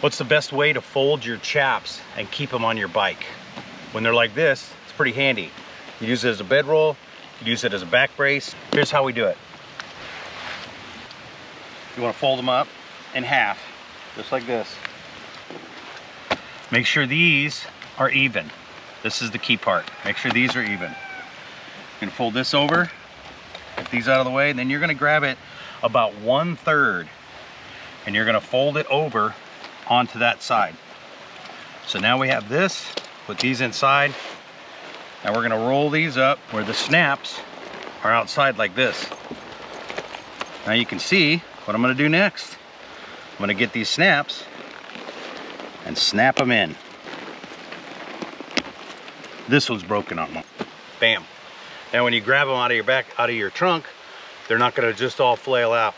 What's the best way to fold your chaps and keep them on your bike? When they're like this, it's pretty handy. You use it as a bedroll, you use it as a back brace. Here's how we do it. You wanna fold them up in half, just like this. Make sure these are even. This is the key part. Make sure these are even. You're gonna fold this over, get these out of the way, and then you're gonna grab it about one third and you're gonna fold it over onto that side. So now we have this, put these inside. Now we're gonna roll these up where the snaps are outside like this. Now you can see what I'm gonna do next. I'm gonna get these snaps and snap them in. This one's broken on one. Bam. Now when you grab them out of your back, out of your trunk, they're not gonna just all flail out.